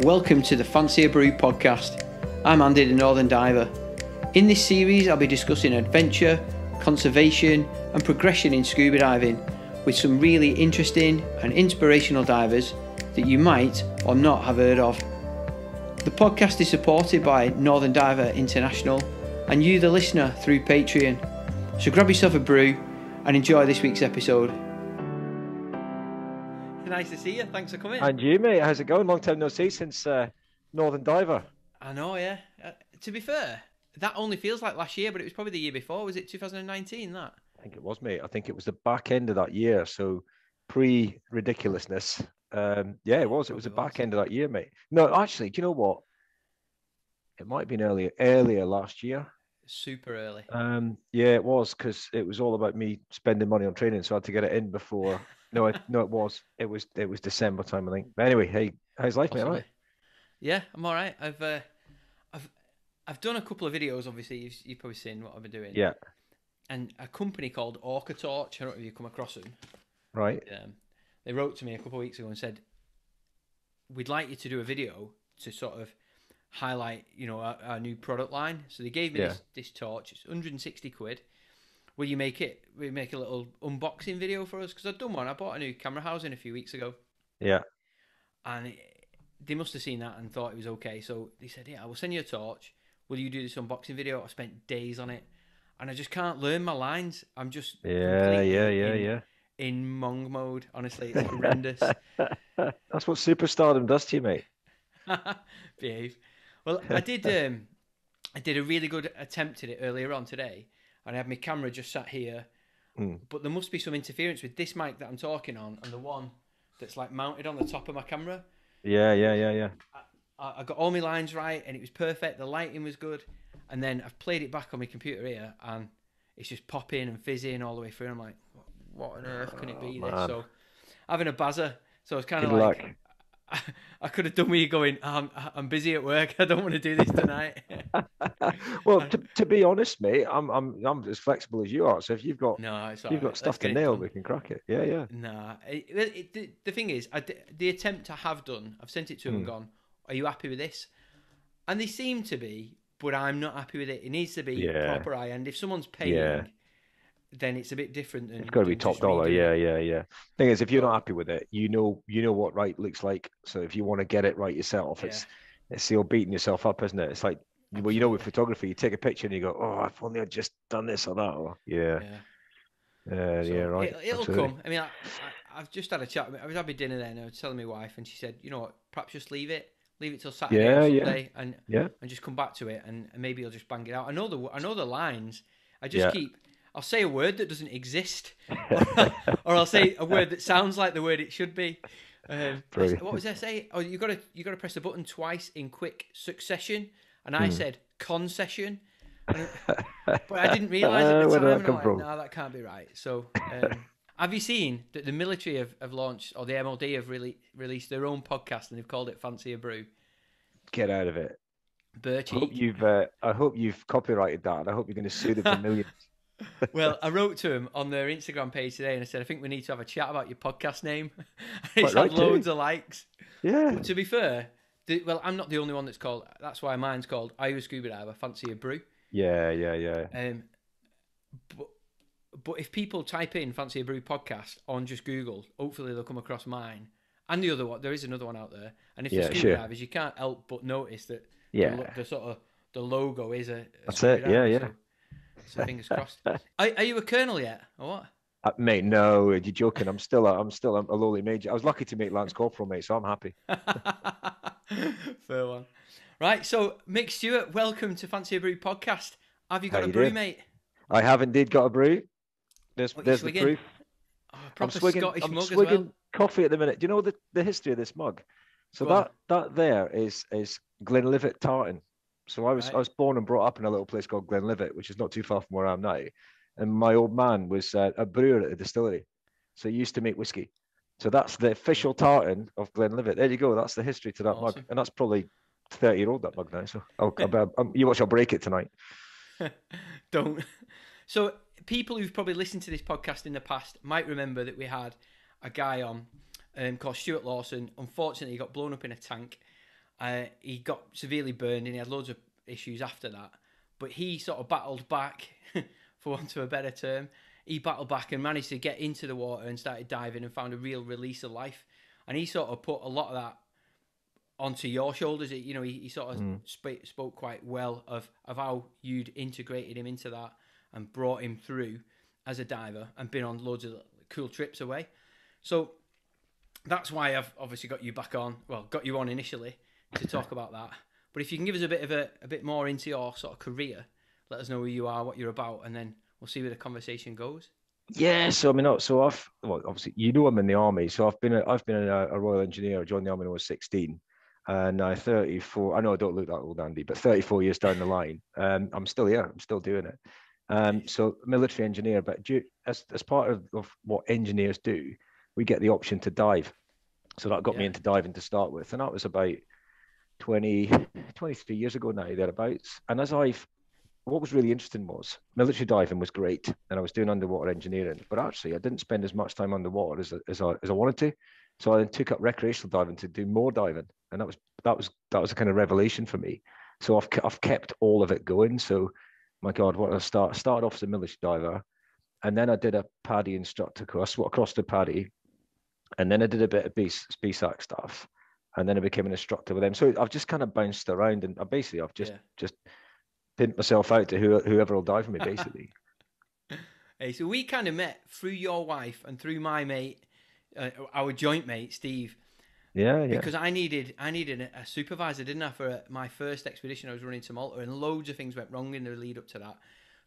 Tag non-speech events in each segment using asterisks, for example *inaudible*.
Welcome to the Fancy a Brew podcast. I'm Andy the Northern Diver. In this series, I'll be discussing adventure, conservation, and progression in scuba diving with some really interesting and inspirational divers that you might or not have heard of. The podcast is supported by Northern Diver International and you, the listener, through Patreon. So grab yourself a brew and enjoy this week's episode. Nice to see you. Thanks for coming. And you, mate, how's it going? Long time no see since uh, Northern Diver. I know, yeah. Uh, to be fair, that only feels like last year, but it was probably the year before. Was it 2019? That I think it was, mate. I think it was the back end of that year, so pre ridiculousness. Um, yeah, it was. It was the back end of that year, mate. No, actually, do you know what? It might have been earlier, earlier last year. Super early. Um, yeah, it was because it was all about me spending money on training, so I had to get it in before *laughs* no, I, no, it was. It was. It was December time, I think. But anyway, hey, how's life, mate? Right? Yeah, I'm all right. I've, uh, I've, I've done a couple of videos. Obviously, you've, you've probably seen what I've been doing. Yeah. And a company called Orca Torch. I don't know if you come across them. Right. Um, they wrote to me a couple of weeks ago and said, "We'd like you to do a video to sort of highlight, you know, our, our new product line." So they gave me yeah. this, this torch. It's 160 quid will you make it? We make a little unboxing video for us because I've done one. I bought a new camera housing a few weeks ago. Yeah. And it, they must have seen that and thought it was okay. So they said, "Yeah, I will send you a torch. Will you do this unboxing video?" I spent days on it, and I just can't learn my lines. I'm just yeah, yeah, yeah, in, yeah. In monk mode, honestly, it's *laughs* horrendous. *laughs* That's what superstardom does to you, mate. *laughs* Behave. Well, I did. Um, I did a really good attempt at it earlier on today, and I have my camera just sat here. Mm. But there must be some interference with this mic that I'm talking on and the one that's like mounted on the top of my camera. Yeah, yeah, yeah, yeah. I, I got all my lines right and it was perfect. The lighting was good. And then I've played it back on my computer here and it's just popping and fizzing all the way through. I'm like, what on earth can it be oh, this? So having a buzzer. So it's kind of like, luck. I, could have done with you going, I'm, I'm busy at work. *laughs* I don't want to do this tonight. *laughs* well, to, to be honest, mate, I'm I'm I'm as flexible as you are. So if you've got no, you've right. got stuff to nail, we can crack it. Yeah, yeah. Nah, it, it, the, the thing is, I, the attempt I have done, I've sent it to them and hmm. gone, "Are you happy with this?" And they seem to be, but I'm not happy with it. It needs to be yeah. proper eye. And if someone's paying. Yeah then it's a bit different. Than it's got to be top dollar. Yeah, yeah, yeah. Thing is, if you're not happy with it, you know, you know what right looks like. So if you want to get it right yourself, yeah. it's it's still beating yourself up, isn't it? It's like well, you know, with photography, you take a picture and you go, "Oh, if only I'd just done this or that." Or, yeah, yeah, uh, so yeah, right. It, will come. I mean, I, have just had a chat. I was having dinner there, and I was telling my wife, and she said, "You know what? Perhaps just leave it." Leave it till Saturday yeah, or Sunday, yeah. and yeah. and just come back to it, and, maybe you'll just bang it out. I know the I know the lines. I just yeah. keep I'll say a word that doesn't exist, *laughs* or I'll say a word that sounds like the word it should be. Um, what was I say? Oh, you got to you got to press the button twice in quick succession, and I hmm. said concession, and, *laughs* but I didn't realise at the uh, time. Like, no, that can't be right. So, um, *laughs* have you seen that the military have, have launched, or the MOD have really released their own podcast, and they've called it Fancy a Brew? Get out of it. Bertie. I hope you've uh, I hope you've copyrighted that, and I hope you're going to sue them for millions well, I wrote to him on their Instagram page today and I said, I think we need to have a chat about your podcast name. *laughs* It's had loads too. of likes. Yeah. But to be fair, the, well, I'm not the only one that's called. That's why mine's called I You a Scuba Diver? Fancy a Brew? Yeah, yeah, yeah. Um, but but if people type in Fancy a Brew podcast on just Google, hopefully they'll come across mine and the other one. There is another one out there. And if yeah, scuba sure. divers, you can't help but notice that yeah. the, the sort of the logo is a. a That's it. Diver, yeah, yeah. So so fingers crossed. *laughs* Are, are, you a colonel yet, or what? Uh, mate, no, you're joking. I'm still, a, I'm still a, a lowly major. I was lucky to make Lance Corporal, mate, so I'm happy. *laughs* Fair one. Right, so Mick Stewart, welcome to Fancy a Brew podcast. Have you got How a brew, doing? mate? I have indeed got a brew. There's, there's the proof. Oh, I'm swigging, Scottish I'm swigging well. coffee at the minute. Do you know the, the history of this mug? So Go that on. that there is is Glenlivet tartan. So I was right. I was born and brought up in a little place called Glenlivet, which is not too far from where I am now. And my old man was uh, a brewer at the distillery, so he used to make whiskey. So that's the official tartan of Glenlivet. There you go. That's the history to that awesome. mug, and that's probably thirty year old that mug now. So I'll, *laughs* I'll, I'll, you watch, I'll break it tonight. *laughs* Don't. So people who've probably listened to this podcast in the past might remember that we had a guy on um, called Stuart Lawson. Unfortunately, he got blown up in a tank Uh, he got severely burned and he had loads of issues after that. But he sort of battled back, *laughs* for want of a better term. He battled back and managed to get into the water and started diving and found a real release of life. And he sort of put a lot of that onto your shoulders. It, you know, he, he sort of mm. sp- spoke quite well of, of how you'd integrated him into that and brought him through as a diver and been on loads of cool trips away. So that's why I've obviously got you back on. Well, got you on initially to talk about that. But if you can give us a bit of a, a bit more into your sort of career, let us know who you are, what you're about, and then we'll see where the conversation goes. Yeah, so I mean, so I've well, obviously you know I'm in the army, so I've been a, I've been a, a Royal Engineer. I joined the army when I was 16, and now 34. I know I don't look that old, Andy, but 34 years down the line, um, I'm still here. I'm still doing it. Um, so military engineer, but due, as as part of, of what engineers do, we get the option to dive. So that got yeah. me into diving to start with, and that was about 20, 23 years ago now, thereabouts. And as I've, what was really interesting was military diving was great, and I was doing underwater engineering, but actually I didn't spend as much time underwater as, as, I, as I wanted to. So I then took up recreational diving to do more diving, and that was that was that was a kind of revelation for me. So I've I've kept all of it going. So my God, what I start I started off as a military diver, and then I did a PADI instructor course, what across the PADI, and then I did a bit of BSAC stuff, and then I became an instructor with them. So I've just kind of bounced around, and basically I've just yeah. just pinned myself out to who, whoever will die for me, basically. *laughs* hey, so we kind of met through your wife and through my mate, uh, our joint mate Steve. Yeah, yeah. Because I needed I needed a supervisor, didn't I, for my first expedition I was running to Malta, and loads of things went wrong in the lead up to that.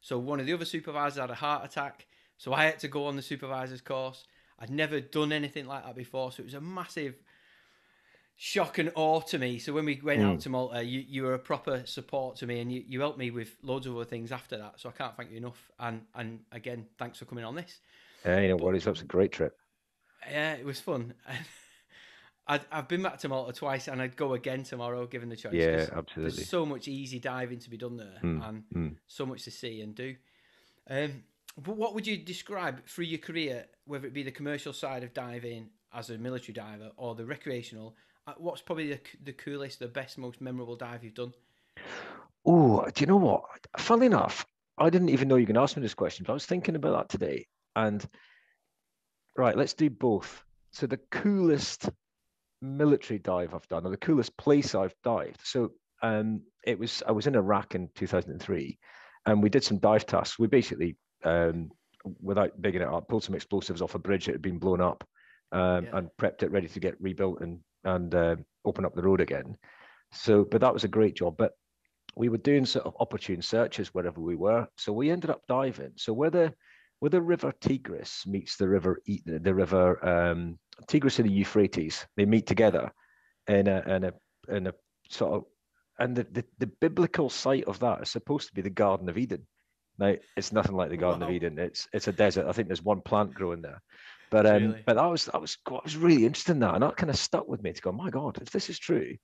So one of the other supervisors had a heart attack, so I had to go on the supervisor's course. I'd never done anything like that before, so it was a massive shock and awe to me. So when we went mm. out to Malta, you, you were a proper support to me, and you, you helped me with loads of other things after that. So I can't thank you enough. And and again, thanks for coming on this. Yeah, you know what? That was a great trip. Yeah, it was fun. *laughs* i have been back to Malta twice, and I'd go again tomorrow, given the choice. Yeah, absolutely. There's so much easy diving to be done there, mm. and mm. so much to see and do. Um, but what would you describe through your career, whether it be the commercial side of diving as a military diver or the recreational? Uh, what's probably the, the coolest, the best, most memorable dive you've done? Oh, do you know what? Funnily enough, I didn't even know you can ask me this question, but I was thinking about that today. And right, let's do both. So the coolest military dive I've done, or the coolest place I've dived. So um, it was I was in Iraq in 2003, and we did some dive tasks. We basically um, without bigging it up, pulled some explosives off a bridge that had been blown up um, yeah. and prepped it ready to get rebuilt and and uh, open up the road again. So, but that was a great job. But we were doing sort of opportune searches wherever we were. So we ended up diving. So where the where the river Tigris meets the river the river um, Tigris and the Euphrates, they meet together in a in a in a sort of and the, the, the biblical site of that is supposed to be the Garden of Eden. Now it's nothing like the Garden wow. of Eden. It's it's a desert. I think there's one plant growing there. But um, really? but that was that was that was really interesting that, and that kind of stuck with me to go. My God, if this is true,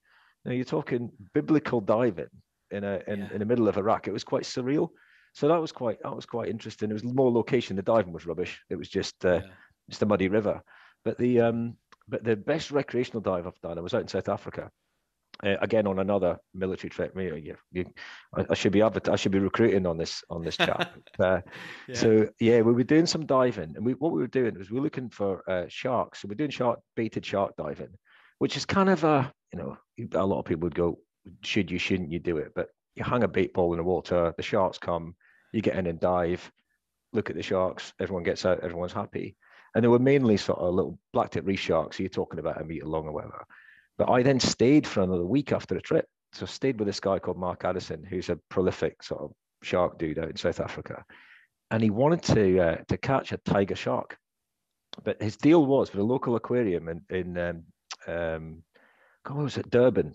now you're talking biblical diving in a in, yeah. in the middle of Iraq. It was quite surreal. So that was quite that was quite interesting. It was more location. The diving was rubbish. It was just uh, yeah. just a muddy river. But the um but the best recreational dive I've done, I was out in South Africa, uh, again on another military trip. Me, you, you, I, I, should be I should be recruiting on this on this chat. *laughs* uh, yeah. So yeah, we were doing some diving, and we, what we were doing was we were looking for uh, sharks. So we're doing shark baited shark diving, which is kind of a you know a lot of people would go, should you, shouldn't you do it? But you hang a bait ball in the water, the sharks come, you get in and dive, look at the sharks, everyone gets out, everyone's happy. And they were mainly sort of little black tip reef sharks. So you're talking about a meter long or whatever. But I then stayed for another week after the trip. So I stayed with this guy called Mark Addison, who's a prolific sort of shark dude out in South Africa. And he wanted to uh, to catch a tiger shark. But his deal was for a local aquarium in, in um, um, God, was it, Durban.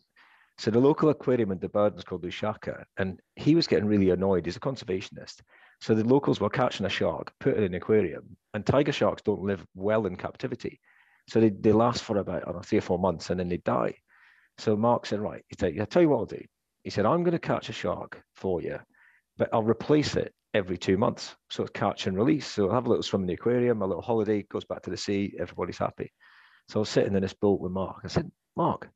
So the local aquarium in Durban is called Ushaka. And he was getting really annoyed. He's a conservationist. So the locals were catching a shark, put it in an aquarium. And tiger sharks don't live well in captivity. So they, they last for about, know, three or four months and then they die. So Mark said, right, he said, I'll tell you what I'll do. He said, I'm going to catch a shark for you, but I'll replace it every two months. So it's catch and release. So I'll have a little swim in the aquarium, a little holiday, goes back to the sea, everybody's happy. So I was sitting in this boat with Mark. I said, Mark,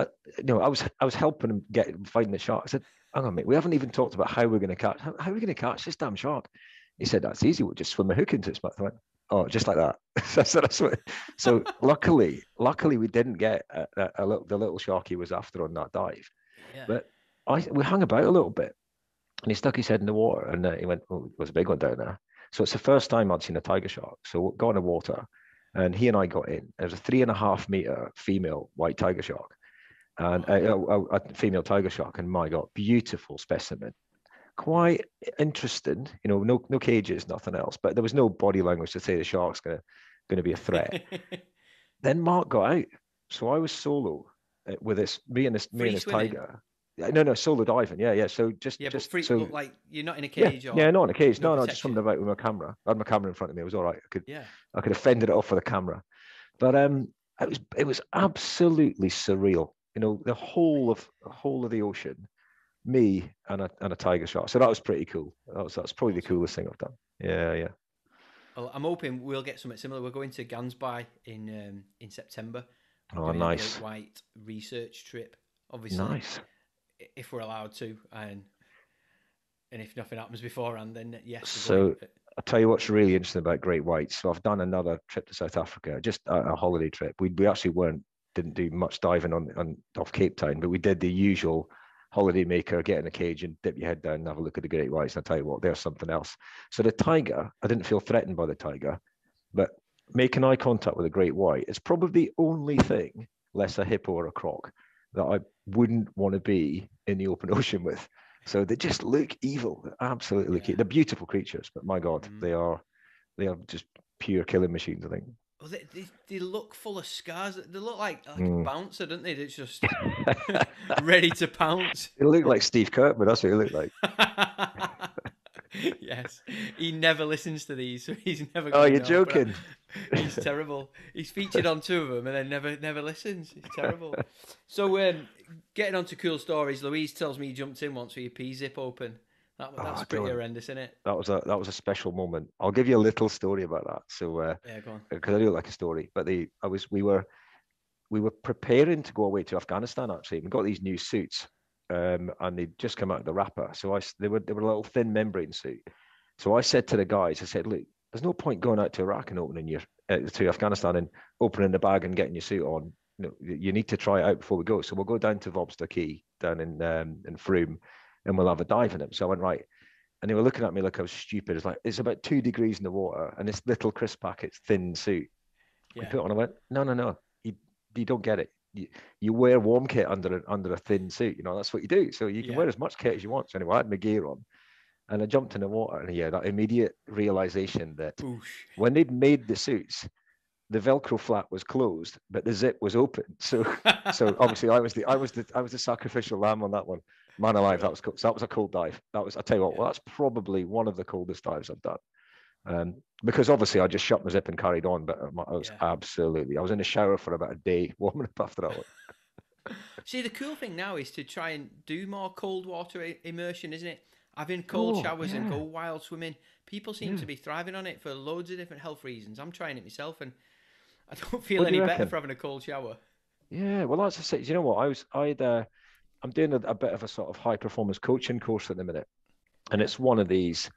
I, you know, I was I was helping him get finding the shark. I said, "Hang on, mate, we haven't even talked about how we're going to catch. How, how, are we going to catch this damn shark?" He said, "That's easy. We'll just swim a hook into its mouth." I went, "Oh, just like that." *laughs* so, so, so *laughs* luckily, luckily, we didn't get a, a, a, little, the little shark he was after on that dive. Yeah. But I we hung about a little bit, and he stuck his head in the water, and uh, he went, "Oh, it was a big one down there." So it's the first time I'd seen a tiger shark. So got in the water, and he and I got in. There's a three and a half meter female white tiger shark, and a, a, a female tiger shark. And my God, beautiful specimen. Quite interesting, you know. No, no cages, nothing else. But there was no body language to say the shark's gonna, gonna be a threat. *laughs* then Mark got out, so I was solo uh, with this me and this me and this tiger. No, no, solo diving. Yeah, yeah. So just, yeah, just free, so like you're not in a cage. Yeah, or yeah not in a cage. No, no, just swimming about with my camera. I had my camera in front of me. It was all right. I could, yeah, I could have fended it off with a camera, but um, it was it was absolutely surreal. You know, the whole of the whole of the ocean, me and a and a tiger shark. So that was pretty cool. That was that's probably the coolest thing I've done. Yeah, yeah. Well, I'm hoping we'll get something similar. We're going to Gansbaai in um, in September. Oh, nice. White research trip. Obviously, nice if we're allowed to, and and if nothing happens beforehand, then yes. So I'll tell you what's really interesting about great whites. So I've done another trip to South Africa, just a, a holiday trip. We we actually weren't didn't do much diving on, on off Cape Town, but we did the usual holiday maker, get in a cage and dip your head down and have a look at the great whites. And I'll tell you what, there's something else. So the tiger, I didn't feel threatened by the tiger, but making eye contact with a great white is probably the only thing, less a hippo or a croc, that I wouldn't want to be in the open *laughs* ocean with. So they just look evil. They're absolutely yeah. They're beautiful creatures, but my God, mm. they are they are just pure killing machines. I think. Well, they, they, they look full of scars. They look like, like mm. a bouncer, don't they? It's just *laughs* ready to pounce. They look like Steve Kirkman. That's what they look like. *laughs* yes, he never listens to these, so he's never. Oh, you're joking. *laughs* He's terrible. He's featured on two of them and then never never listens. He's terrible. so, um, getting on to cool stories, Louise tells me you jumped in once with your P zip open. That, oh, that's oh, pretty horrendous, isn't it? That was a that was a special moment. I'll give you a little story about that. So, uh, yeah, go on. Because I do like a story, but the I was we were we were preparing to go away to Afghanistan. Actually, we got these new suits um, and they'd just come out of the wrapper. So I, they were they were a little thin membrane suit. So I said to the guys, I said, look, there's no point going out to Iraq and opening your uh, to Afghanistan and opening the bag and getting your suit on. You, know, you need to try it out before we go. So we'll go down to Vobster Quay down in um, in Frome, and we'll have a dive in it. So I went right, and they were looking at me like I was stupid. It's like it's about two degrees in the water, and this little crisp packet thin suit. Yeah. I put on. I went, no, no, no, you you don't get it you, you wear warm kit under a, under a thin suit. You know, that's what you do. So you can yeah. wear as much kit as you want. So anyway, I had my gear on and I jumped in the water. And yeah, that immediate realization that Oosh. when they'd made the suits, the Velcro flap was closed, but the zip was open. So, *laughs* so obviously, I was the I was the I was the sacrificial lamb on that one. Man alive, that was cool. So that was a cool dive. That was I tell you what, well, that's probably one of the coolest dives I've done. Um, because obviously I just shut my zip and carried on, but um, I was yeah. absolutely, I was in the shower for about a day *laughs* warming up after that one. *laughs* See, the cool thing now is to try and do more cold water immersion, isn't it? Having cold oh, showers yeah. and go wild swimming. People seem yeah. to be thriving on it for loads of different health reasons. I'm trying it myself, and I don't *laughs* feel any better for having a cold shower. Yeah, well, that's I say. You know what? I was, I'd, uh, I'm doing a, a bit of a sort of high performance coaching course at the minute, and it's one of these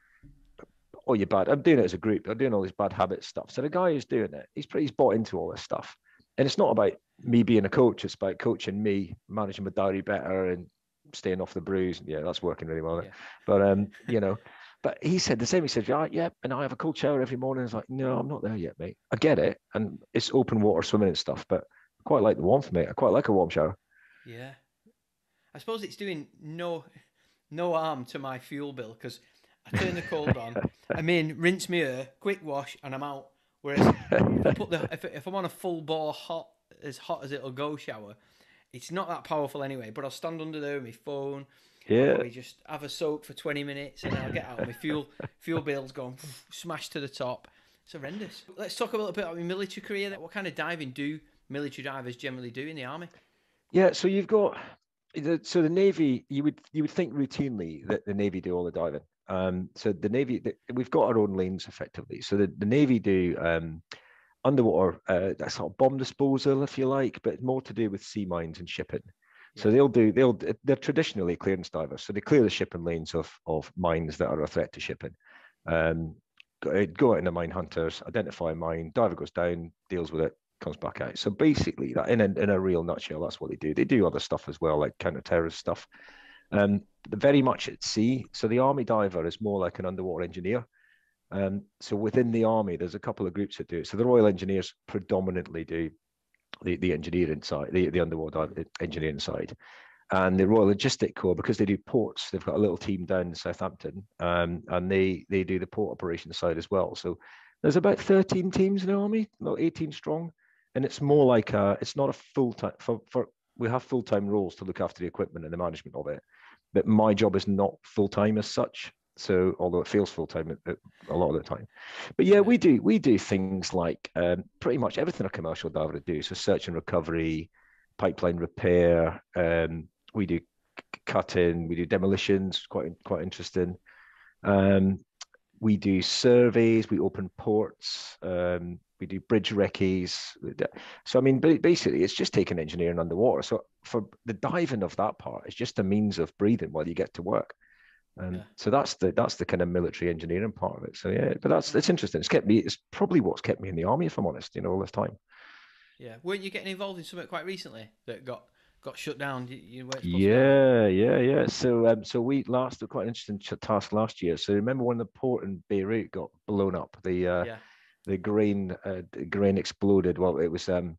oh, you're bad. I'm doing it as a group. I'm doing all this bad habit stuff. So the guy who's doing it, he's pretty, he's bought into all this stuff. And it's not about me being a coach. It's about coaching me, managing my diary better and staying off the brews. Yeah, that's working really well. Yeah. But, um, *laughs* you know, but he said the same. He said, yeah, yeah, and I have a cold shower every morning. It's like, no, I'm not there yet, mate. I get it. And it's open water swimming and stuff, but I quite like the warmth, mate. I quite like a warm shower. Yeah. I suppose it's doing no no harm to my fuel bill because I turn the cold on. I mean, rinse me hair, quick wash, and I'm out. Whereas if, I put the, if, if I'm on a full bore hot, as hot as it'll go shower, it's not that powerful anyway. But I'll stand under there with my phone. Yeah. We just have a soak for 20 minutes, and I'll get out. My fuel fuel bill's gone *laughs* smashed to the top. It's horrendous. Let's talk a little bit about my military career. What kind of diving do military divers generally do in the army? Yeah, so you've got so the navy. You would you would think routinely that the navy do all the diving. Um, so the Navy, the, we've got our own lanes effectively. So the, the Navy do um, underwater uh, that sort of bomb disposal, if you like, but more to do with sea mines and shipping. So they'll do they'll they're traditionally clearance divers, so they clear the shipping lanes of of mines that are a threat to shipping. Um, go, out in the mine hunters, identify a mine, diver goes down, deals with it, comes back out. So basically, that in a, in a real nutshell, that's what they do. They do other stuff as well, like counter-terrorist stuff. Um, very much at sea. So the army diver is more like an underwater engineer. Um, so within the army, there's a couple of groups that do it. So the Royal Engineers predominantly do the, the engineering side, the, the underwater engineering side. And the Royal Logistic Corps, because they do ports, they've got a little team down in Southampton, um, and they they do the port operations side as well. So there's about 13 teams in the army, about 18 strong, and it's more like a, it's not a full time for, for we have full time roles to look after the equipment and the management of it, but my job is not full time as such. So although it feels full time a lot of the time, but yeah, we do we do things like um, pretty much everything a commercial diver would do. So search and recovery, pipeline repair. Um, we do cutting, we do demolitions, quite quite interesting. Um, we do surveys, we open ports, um, we do bridge recce's. So I mean, basically, it's just taking engineering underwater. So for the diving of that part, it's just a means of breathing while you get to work. And yeah. so that's the that's the kind of military engineering part of it. So yeah, but that's it's interesting. It's kept me. It's probably what's kept me in the army, if I'm honest. You know, all this time. Yeah, weren't you getting involved in something quite recently that got got shut down? You, you yeah, yeah, yeah. So um, so we last quite an interesting task last year. So remember when the port in Beirut got blown up? The uh, yeah. The grain uh, grain exploded. Well, it was um,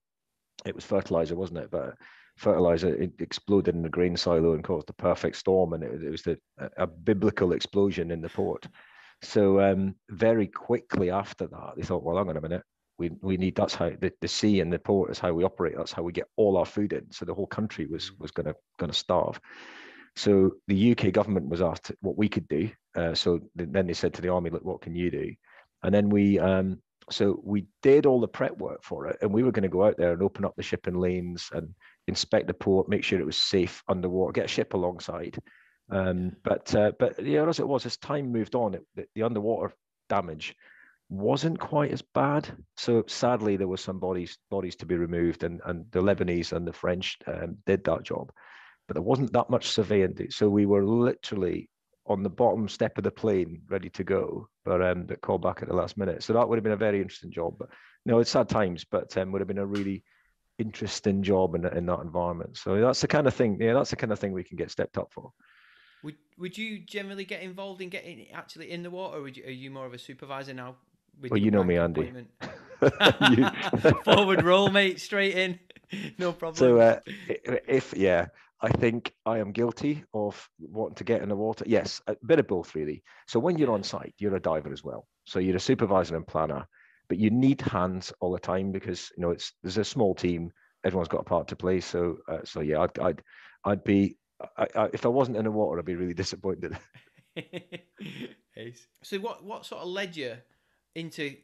it was fertilizer, wasn't it? But fertilizer it exploded in the grain silo and caused the perfect storm, and it, it was the, a biblical explosion in the port. So um, very quickly after that, they thought, well, hang on a minute, we we need that's how the, the sea and the port is how we operate. That's how we get all our food in. So the whole country was was going to going to starve. So the UK government was asked what we could do. Uh, so then they said to the army, look, what can you do? And then we um, so we did all the prep work for it, and we were going to go out there and open up the shipping lanes and inspect the port, make sure it was safe underwater, get a ship alongside. Um, but uh, but yeah, as it was, as time moved on, it, the, the, underwater damage wasn't quite as bad. So sadly, there were some bodies bodies to be removed, and and the Lebanese and the French um, did that job, but there wasn't that much surveying. So we were literally on the bottom step of the plane, ready to go, but um, but called back at the last minute. So that would have been a very interesting job. But you know, it's sad times, but um, would have been a really interesting job in, in that environment. So that's the kind of thing. Yeah, that's the kind of thing we can get stepped up for. Would Would you generally get involved in getting actually in the water? Or you, are you more of a supervisor now? well, you know me, Andy. *laughs* *laughs* Forward roll, mate, straight in. *laughs* No problem. So, uh, if yeah, I think I am guilty of wanting to get in the water. Yes, a bit of both, really. So when you're on site, you're a diver as well. So you're a supervisor and planner but you need hands all the time because you know it's there's a small team. Everyone's got a part to play. So uh, so yeah, I'd I'd, I'd be I, I, if I wasn't in the water, I'd be really *laughs* disappointed. *laughs* so what what sort of led you into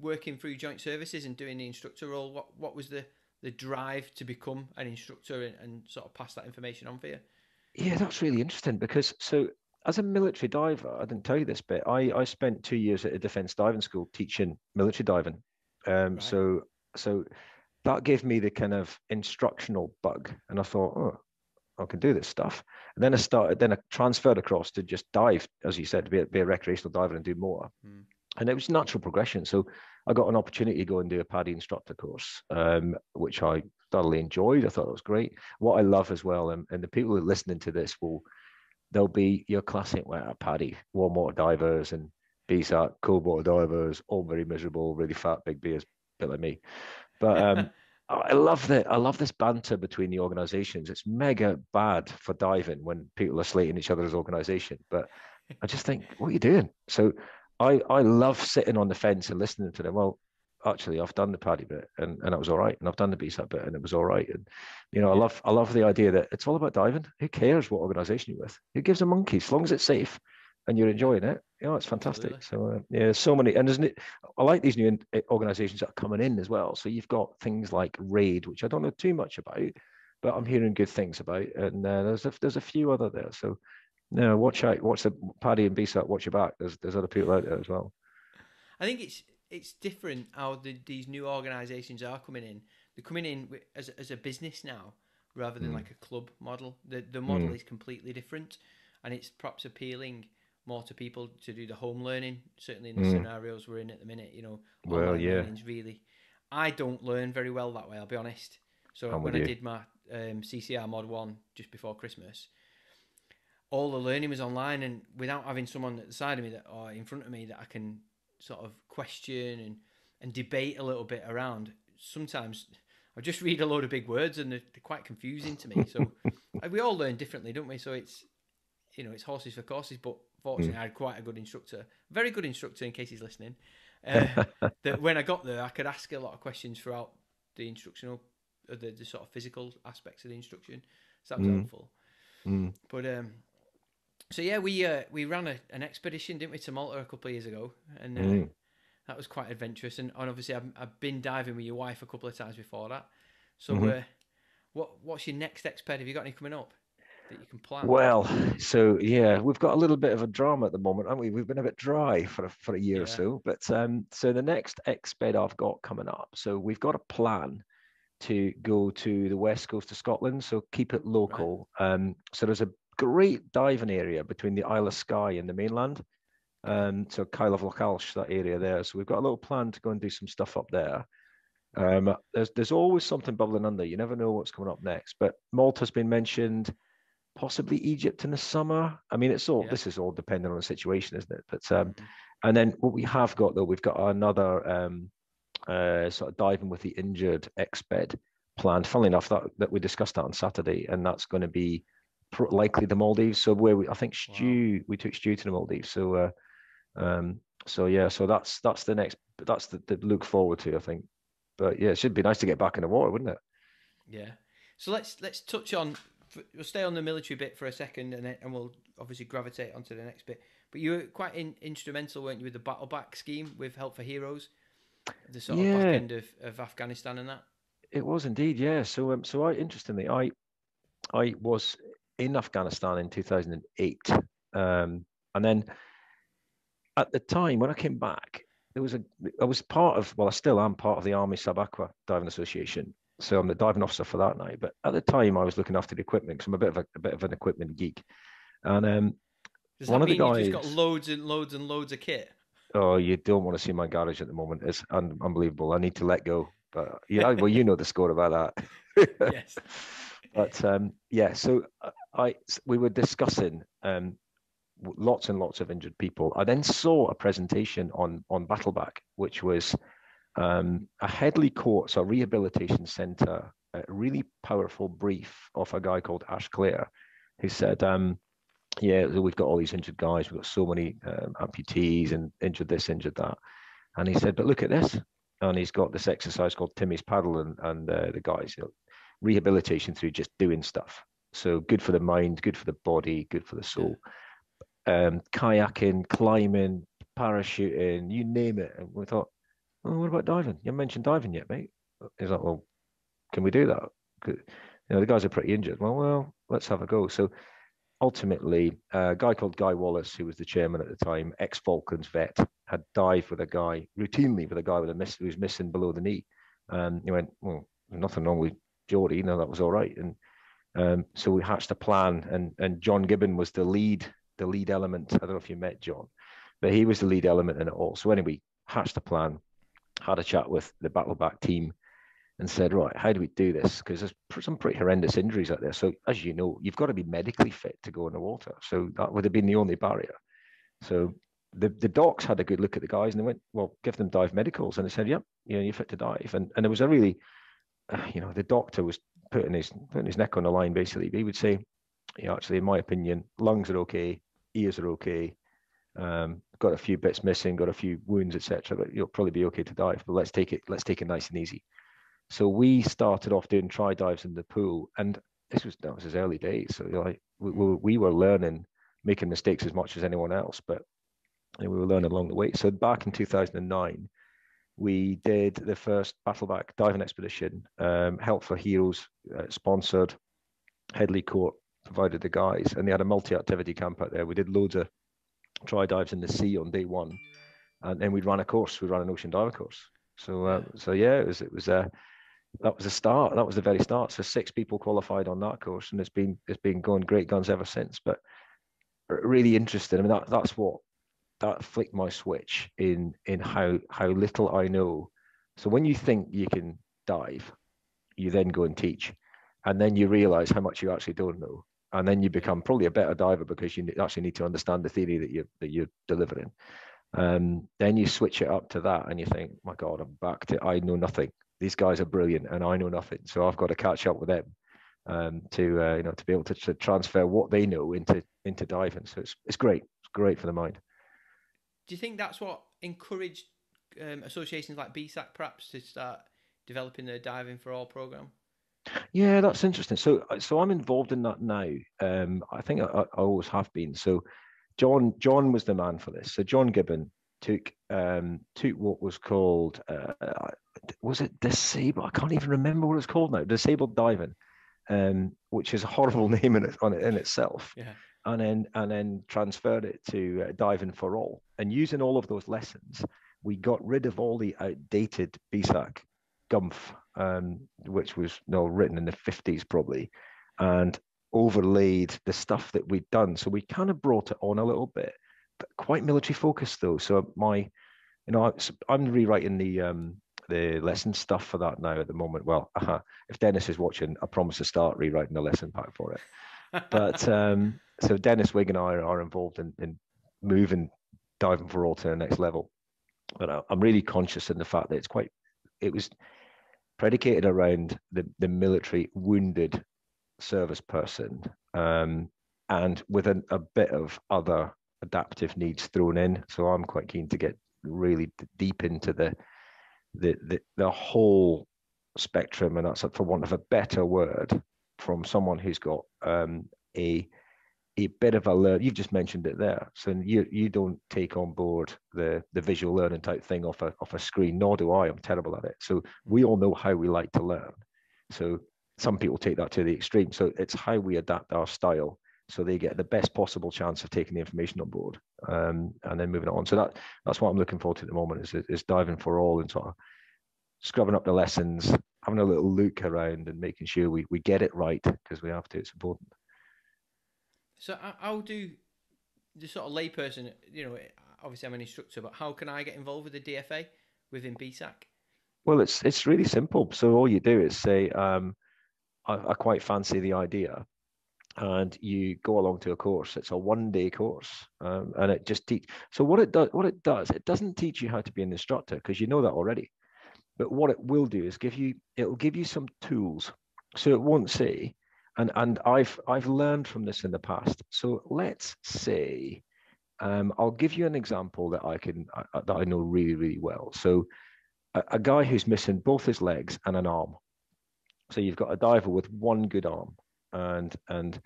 working through joint services and doing the instructor role? What what was the the drive to become an instructor and, and sort of pass that information on for you? Yeah, that's really interesting because so as a military diver, I didn't tell you this bit. I, I spent two years at a defense diving school teaching military diving. Um, right. So so that gave me the kind of instructional bug, and I thought, oh, I can do this stuff. And then I started, then I transferred across to just dive, as you said, to be a, be a recreational diver and do more. Mm. And it was natural progression. So I got an opportunity to go and do a PADI instructor course, um, which I thoroughly enjoyed. I thought it was great. What I love as well, and, and the people who are listening to this will there'll be your classic PADI, warm water divers and BSAC, cold water divers, all very miserable, really fat, big beers, bit like me. But um, *laughs* I love that. I love this banter between the organisations. It's mega bad for diving when people are slating each other's organisation. But I just think, what are you doing? So I I love sitting on the fence and listening to them. Well, actually I've done the PADI bit and, and it was all right. And I've done the BSAC bit and it was all right. And you know, I love I love the idea that it's all about diving. Who cares what organization you're with? Who gives a monkey as long as it's safe and you're enjoying it? You know, it's fantastic. Absolutely. So uh, yeah, so many and isn't it I like these new eh, organizations that are coming in as well. So you've got things like RAID, which I don't know too much about, but I'm hearing good things about. And uh, there's a, there's a few other there. So no, watch out, watch the PADI and BSAC, watch your back. There's there's other people out there as well. I think it's it's different how the, these new organisations are coming in. They're coming in as as a business now rather than mm. like a club model. The the model mm. is completely different, and it's perhaps appealing more to people to do the home learning. Certainly in the mm. scenarios we're in at the minute, you know, well, yeah, really. I don't learn very well that way. I'll be honest. So I'm when I did my um, CCR Mod One just before Christmas, all the learning was online, and without having someone at the side of me that or in front of me that I can sort of question and and debate a little bit around. Sometimes I just read a load of big words and they're, they're quite confusing to me. So *laughs* we all learn differently, don't we? So it's you know it's horses for courses, but fortunately mm. I had quite a good instructor, very good instructor in case he's listening. Uh, *laughs* that when I got there, I could ask a lot of questions throughout the instructional, uh, the, the sort of physical aspects of the instruction. So that was mm. helpful. Mm. But um, so yeah, we uh, we ran a, an expedition, didn't we, to Malta a couple of years ago, and uh, mm. that was quite adventurous. And, and obviously, I've, I've, been diving with your wife a couple of times before that. So, mm-hmm. uh, what what's your next exped? Have you got any coming up that you can plan? Well, so yeah, we've got a little bit of a drama at the moment, haven't we? We've been a bit dry for a, for a year yeah. or so, but um, so the next exped I've got coming up. So we've got a plan to go to the west coast of Scotland. So keep it local. Right. Um, so there's a great diving area between the Isle of Skye and the mainland. Um, so Kyle of Lochalsh, that area there. So we've got a little plan to go and do some stuff up there. Um, there's there's always something bubbling under. You never know what's coming up next. But Malta's been mentioned, possibly Egypt in the summer. I mean, it's all yeah. this is all dependent on the situation, isn't it? But um, mm-hmm. and then what we have got though, we've got another um, uh, sort of diving with the injured exped planned. Funnily enough, that that we discussed that on Saturday, and that's going to be likely the Maldives. So where we, I think Stu, wow. we took Stu to the Maldives. So, uh, um, so yeah, so that's that's the next, that's the, the look forward to, I think. But yeah, it should be nice to get back in the water, wouldn't it? Yeah. So let's let's touch on. We'll stay on the military bit for a second, and then, and we'll obviously gravitate onto the next bit. But you were quite in, instrumental, weren't you, with the Battleback scheme with Help for Heroes, the sort yeah. of back end of, of Afghanistan and that. It was indeed, yeah. So, um, so I interestingly, I, I was in Afghanistan in 2008. Um, and then at the time when I came back, there was a I was part of well, I still am part of the Army Sub Aqua Diving Association. So I'm the diving officer for that now. But at the time, I was looking after the equipment because I'm a bit of a, a, bit of an equipment geek. And um, one of the guys you've got loads and loads and loads of kit. Oh, you don't want to see my garage at the moment. It's un- unbelievable. I need to let go. But yeah, well, you know the score about that. *laughs* yes. *laughs* But um, yeah, so uh, I we were discussing um, lots and lots of injured people. I then saw a presentation on on Battleback, which was um, a Headley Court, so a rehabilitation centre, a really powerful brief of a guy called Ash Clare, who said, um, "Yeah, we've got all these injured guys. We've got so many um, amputees and injured this, injured that." And he said, "But look at this." And he's got this exercise called Timmy's paddle, and, and uh, the guys, you know, rehabilitation through just doing stuff. So good for the mind, good for the body, good for the soul. Um, kayaking, climbing, parachuting, you name it. And we thought, oh, what about diving? You mentioned diving yet, mate? He's like, well, can we do that? You know, the guys are pretty injured. Well, well, let's have a go. So ultimately, a guy called Guy Wallace, who was the chairman at the time, ex Falklands vet, had dived with a guy routinely with a guy with a miss who was missing below the knee. And he went, well, nothing wrong with Geordie, you know, that was all right. And um, so we hatched a plan, and and John Gibbon was the lead, the lead element. I don't know if you met John, but he was the lead element in it all. So anyway, hatched a plan, had a chat with the battleback team, and said, right, how do we do this? Because there's some pretty horrendous injuries out there. So as you know, you've got to be medically fit to go in the water. So that would have been the only barrier. So the, the docs had a good look at the guys and they went, well, give them dive medicals. And they said, yep, yeah, you know, you're fit to dive. And, and there was a really, you know, the doctor was putting his putting his neck on the line basically. He would say, you know, actually, in my opinion, lungs are okay, ears are okay. Um, got a few bits missing, got a few wounds, etc. But you'll probably be okay to dive. But let's take it. Let's take it nice and easy. So we started off doing try dives in the pool, and this was that was his early days. So like we, we were learning, making mistakes as much as anyone else, but we were learning along the way. So back in 2009, we did the first Battleback diving expedition. Um, Help for Heroes uh, sponsored, Headley Court provided the guys, and they had a multi-activity camp out there. We did loads of try dives in the sea on day one. and then we'd run a course. We ran an ocean diver course. So uh, so yeah, it was it was uh, that was the start. That was the very start. So six people qualified on that course, and it's been it's been going great guns ever since. But really interesting. I mean, that that's what that flicked my switch in in how how little I know. So when you think you can dive, you then go and teach, and then you realize how much you actually don't know, and then you become probably a better diver because you actually need to understand the theory that you that you're delivering. Um, then you switch it up to that, and you think, my God, I'm back to I know nothing. These guys are brilliant, and I know nothing. So I've got to catch up with them um, to uh, you know to be able to, to transfer what they know into into diving. So it's it's great. It's great for the mind. Do you think that's what encouraged um, associations like BSAC perhaps to start developing their diving for all program? Yeah, that's interesting. So, uh, so I'm involved in that now. Um, I think I, I, always have been. So, John John was the man for this. So John Gibbon took um, took what was called uh, uh was it disabled? I can't even remember what it's called now. Disabled diving, um, which is a horrible *laughs* name in it on it in itself. Yeah. And then and then transferred it to uh, diving for all. And using all of those lessons, we got rid of all the outdated BSAC Gumph, um, which was you know, written in the 50s probably, and overlaid the stuff that we'd done. So we kind of brought it on a little bit, but quite military focused though. So my, you know, I'm rewriting the um, the lesson stuff for that now at the moment. Well, uh, if Dennis is watching, I promise to start rewriting the lesson pack for it. But um, so Dennis Wigg and I are involved in, in moving diving for all to the next level. But I'm really conscious in the fact that it's quite, it was predicated around the, the military wounded service person um, and with an, a bit of other adaptive needs thrown in. So I'm quite keen to get really deep into the the the, the whole spectrum, and that's for want of a better word, from someone who's got um, a a bit of a learn. You've just mentioned it there. So you you don't take on board the the visual learning type thing off a off a screen. Nor do I. I'm terrible at it. So we all know how we like to learn. So some people take that to the extreme. So it's how we adapt our style so they get the best possible chance of taking the information on board um, and then moving on. So that that's what I'm looking forward to at the moment is is diving for all and sort of scrubbing up the lessons, having a little look around and making sure we, we get it right because we have to. It's important. So how do the sort of layperson, you know, obviously I'm an instructor, but how can I get involved with the DFA within BSAC? Well, it's it's really simple. So all you do is say, um, I, I quite fancy the idea, and you go along to a course. It's a one-day course, um, and it just teach. So what it does, what it does, it doesn't teach you how to be an instructor because you know that already. But what it will do is give you, it'll give you some tools. So it won't say, and and I've I've learned from this in the past. So let's say, um, I'll give you an example that I can uh, that I know really really well. So a, a guy who's missing both his legs and an arm. So you've got a diver with one good arm, and and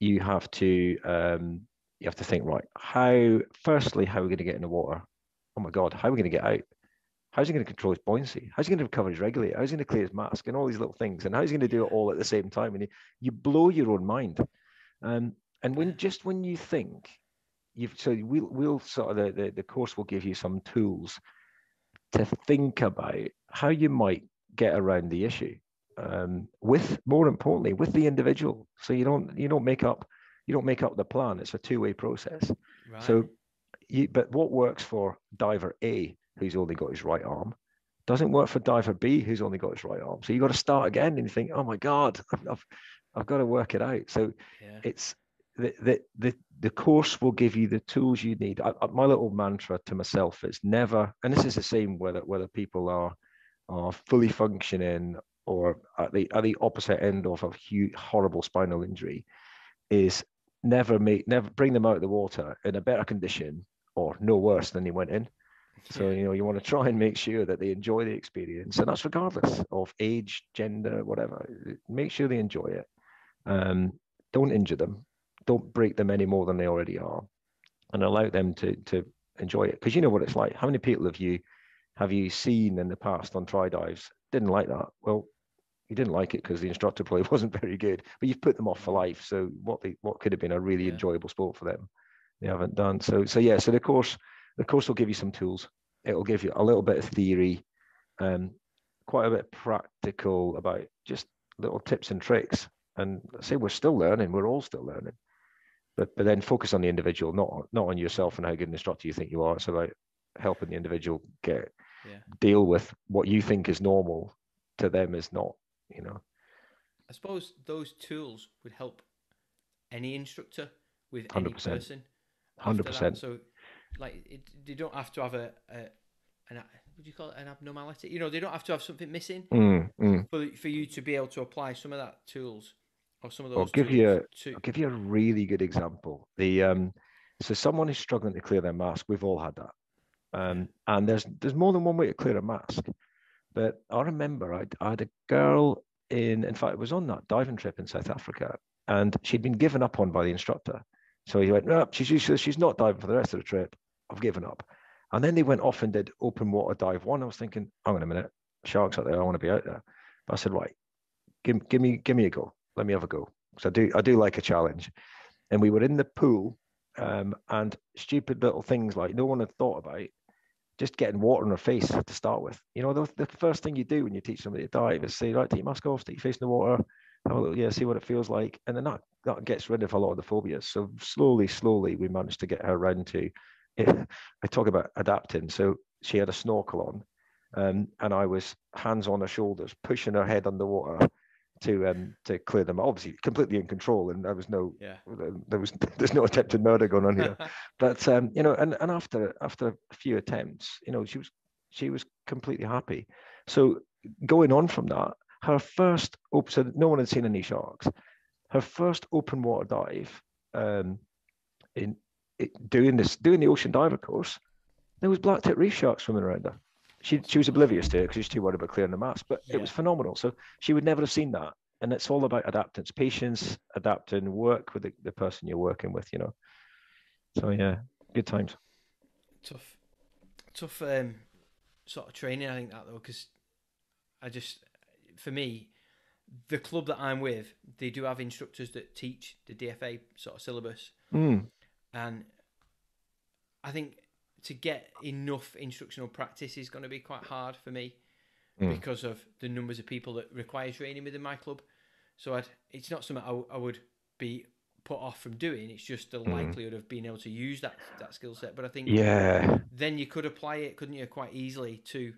you have to um, you have to think right. How firstly, how are we going to get in the water? Oh my God, how are we going to get out? How's he going to control his buoyancy? How's he going to recover his regulator? How's he going to clear his mask and all these little things? And how's he going to do it all at the same time? And you, you blow your own mind. Um, and when just when you think, you've so we'll we'll sort of the, the, the course will give you some tools to think about how you might get around the issue. Um, with more importantly, with the individual. So you don't you don't make up you don't make up the plan. It's a two way process. Right. So you, but what works for diver A who's only got his right arm. Doesn't work for diver B, who's only got his right arm. So you've got to start again and you think, oh my God, *laughs* I've, I've got to work it out. So yeah. it's the, the, the, the course will give you the tools you need. I, my little mantra to myself is never, and this is the same whether, whether people are, are fully functioning or at the, at the opposite end of a huge, horrible spinal injury is never make, never bring them out of the water in a better condition or no worse than they went in. So, you know, you want to try and make sure that they enjoy the experience, and that's regardless of age, gender, whatever. Make sure they enjoy it. Um, don't injure them. Don't break them any more than they already are, and allow them to to enjoy it. Because you know what it's like. How many people have you have you seen in the past on try dives didn't like that? Well, you didn't like it because the instructor *laughs* probably wasn't very good, but you've put them off for life. So what they what could have been a really yeah. enjoyable sport for them, they haven't done. So so yeah. So the course the course will give you some tools. It'll give you a little bit of theory, um, quite a bit practical about just little tips and tricks. And I say we're still learning. We're all still learning. But but then focus on the individual, not not on yourself and how good an instructor you think you are. It's about helping the individual get yeah. deal with what you think is normal to them is not. You know. I suppose those tools would help any instructor with any 100%. person. Hundred percent. So, like, it, they don't have to have a, a an would you call it an abnormality? You know, they don't have to have something missing mm, mm. for for you to be able to apply some of that tools or some of those. I'll give you a, to... I'll give you a really good example. The um, so someone is struggling to clear their mask. We've all had that, um, and there's there's more than one way to clear a mask. But I remember I, I had a girl in, in fact, it was on that diving trip in South Africa, and she'd been given up on by the instructor. So he went, no, she's she's not diving for the rest of the trip. I've given up. And then they went off and did open water dive one. I was thinking, hang on a minute, sharks out there. I want to be out there. But I said, right, give, give me give me a go. Let me have a go. Because I do I do like a challenge. And we were in the pool, um, and stupid little things like no one had thought about just getting water on their face to start with. You know, the, the first thing you do when you teach somebody to dive is say, right, take your mask off, take your face in the water, have a little, yeah, see what it feels like. And then that, that gets rid of a lot of the phobias. So slowly, slowly, we managed to get her around to I talk about adapting. So she had a snorkel on, um, and I was hands on her shoulders, pushing her head underwater to um to clear them. Obviously, completely in control, and there was no yeah. there was *laughs* there's no attempted murder going on here. *laughs* but um, you know, and and after after a few attempts, you know, she was she was completely happy. So going on from that, her first open, so no one had seen any sharks. Her first open water dive um, in doing this, doing the ocean diver course, there was black tip reef sharks swimming around her. She, she was oblivious to it because she's too worried about clearing the mask, but yeah. it was phenomenal. So she would never have seen that. And it's all about adaptance, patience, adapting, work with the, the person you're working with, you know. So yeah, good times. Tough, tough um, sort of training, I think that though, because I just, for me, the club that I'm with, they do have instructors that teach the DFA sort of syllabus. Mm and I think to get enough instructional practice is going to be quite hard for me mm. because of the numbers of people that require training within my club. So I'd, it's not something I, I would be put off from doing. It's just the mm. likelihood of being able to use that that skill set. But I think yeah, then you could apply it, couldn't you, quite easily to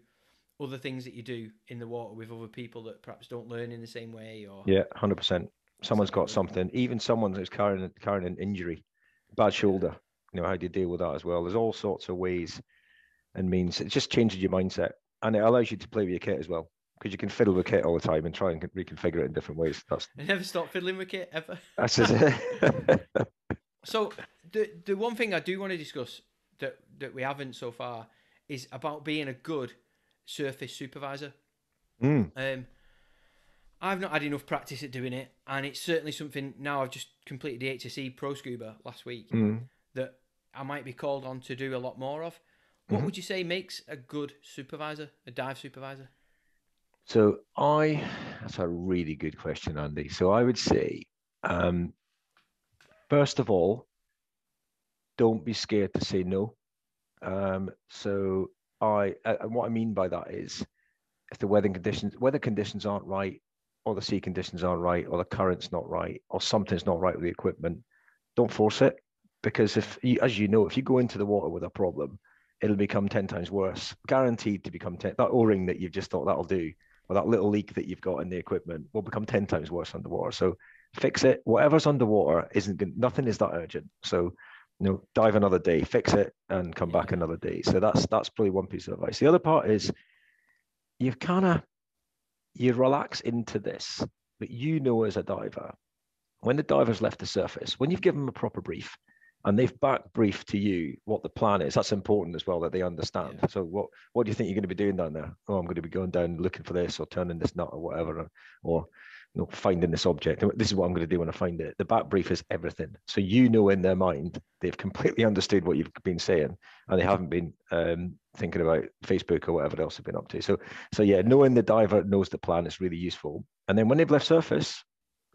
other things that you do in the water with other people that perhaps don't learn in the same way. Or yeah, hundred percent. Someone's got something. Even someone who's carrying carrying an injury bad shoulder. You know, how do you deal with that as well? There's all sorts of ways and means. It just changes your mindset and it allows you to play with your kit as well because you can fiddle with kit all the time and try and reconfigure it in different ways. That's I never stop fiddling with kit ever. *laughs* That's it. *laughs* so the the one thing I do want to discuss that that we haven't so far is about being a good surface supervisor. Mm. Um, I've not had enough practice at doing it, and it's certainly something now I've just completed the HSE Pro Scuba last week mm. that I might be called on to do a lot more of. What mm-hmm. would you say makes a good supervisor, a dive supervisor? So I, that's a really good question, Andy. So I would say, um, first of all, don't be scared to say no. Um, so I, and what I mean by that is, if the weather conditions weather conditions aren't right, or the sea conditions aren't right, or the current's not right, or something's not right with the equipment, don't force it. Because if, you, as you know, if you go into the water with a problem, it'll become 10 times worse, guaranteed to become 10. That O ring that you've just thought that'll do, or that little leak that you've got in the equipment will become 10 times worse underwater. So fix it. Whatever's underwater isn't good. Nothing is that urgent. So, you know, dive another day, fix it, and come back another day. So that's that's probably one piece of advice. The other part is you've kind of you relax into this, but you know as a diver, when the diver's left the surface, when you've given them a proper brief and they've back briefed to you what the plan is, that's important as well that they understand. Yeah. So what what do you think you're going to be doing down there? Oh, I'm going to be going down looking for this or turning this nut or whatever, or you know, finding this object. This is what I'm going to do when I find it. The back brief is everything. So you know in their mind they've completely understood what you've been saying, and they haven't been um, thinking about Facebook or whatever else they've been up to. So so yeah, knowing the diver knows the plan is really useful. And then when they've left surface,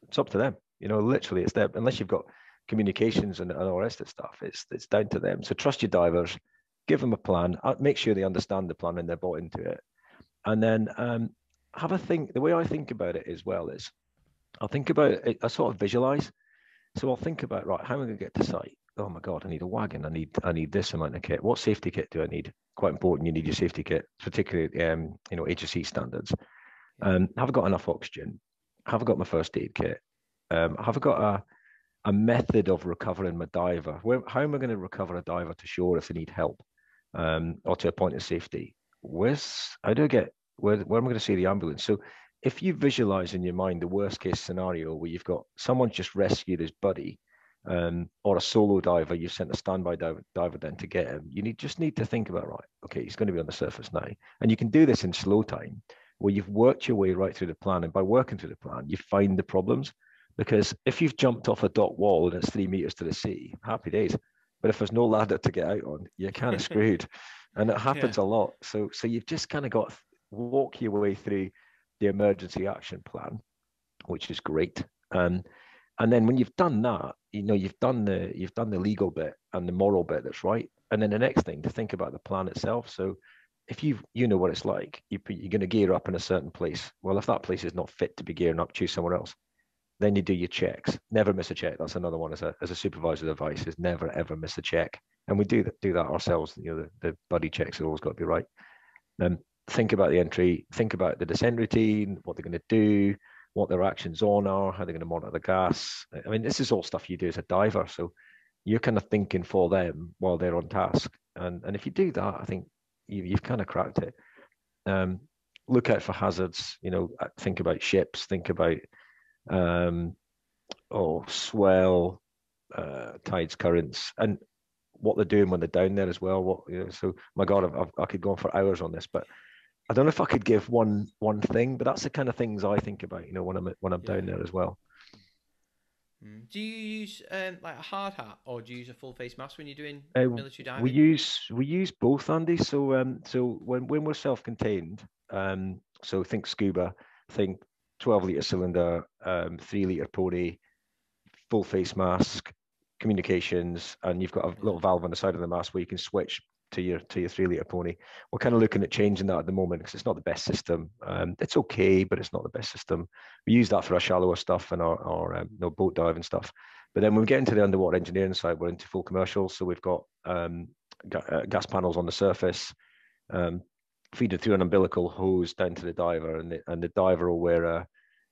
it's up to them. You know, literally, it's them. Unless you've got communications and, and all the rest of stuff, it's it's down to them. So trust your divers, give them a plan, uh, make sure they understand the plan and they're bought into it, and then um, have a think. The way I think about it as well is, I'll think about it. I sort of visualize. So I'll think about right, how am I going to get to site? Oh my god, I need a wagon. I need I need this amount of kit. What safety kit do I need? Quite important. You need your safety kit, particularly um, you know HSE standards. Um, have I got enough oxygen? Have I got my first aid kit? Um, have I got a a method of recovering my diver? Where, how am I going to recover a diver to shore if they need help, um, or to a point of safety? Where's how do I get where, where am I going to see the ambulance? So if you visualize in your mind the worst case scenario where you've got someone just rescued his buddy um, or a solo diver, you've sent a standby diver, diver then to get him, you need just need to think about, right, okay, he's going to be on the surface now. And you can do this in slow time where you've worked your way right through the plan. And by working through the plan, you find the problems. Because if you've jumped off a dock wall and it's three meters to the sea, happy days. But if there's no ladder to get out on, you're kind of *laughs* screwed. and it happens yeah. a lot. So so you've just kind of got walk your way through the emergency action plan, which is great. Um, and then when you've done that, you know you've done the you've done the legal bit and the moral bit that's right. And then the next thing to think about the plan itself. So if you you know what it's like, you, you're going to gear up in a certain place. Well, if that place is not fit to be gearing up, choose somewhere else. Then you do your checks. Never miss a check. That's another one as a as a supervisor's advice is never ever miss a check. And we do that do that ourselves. You know the, the buddy checks have always got to be right. Um, think about the entry, think about the descent routine, what they're going to do, what their actions on are, how they're going to monitor the gas. I mean, this is all stuff you do as a diver. So you're kind of thinking for them while they're on task. And, and if you do that, I think you, you've kind of cracked it. Um, look out for hazards, you know, uh, think about ships, think about, um, oh, swell, uh, tides, currents, and what they're doing when they're down there as well. What you know, so my God, I've, I've, i could go on for hours on this, but I don't know if I could give one one thing, but that's the kind of things I think about, you know, when I'm when I'm yeah. down there as well. Hmm. Do you use um, like a hard hat or do you use a full face mask when you're doing uh, military diving? We use we use both, Andy. So um, so when when we're self-contained, um, so think scuba, think 12 liter cylinder, um, three liter pony, full face mask, communications, and you've got a little valve on the side of the mask where you can switch to your to your three liter pony. We're kind of looking at changing that at the moment because it's not the best system. Um, it's okay, but it's not the best system. We use that for our shallower stuff and our, our um, you know, boat diving stuff. But then when we get into the underwater engineering side, we're into full commercial. So we've got um, uh, gas panels on the surface, um, feed it through an umbilical hose down to the diver, and the, and the diver will wear a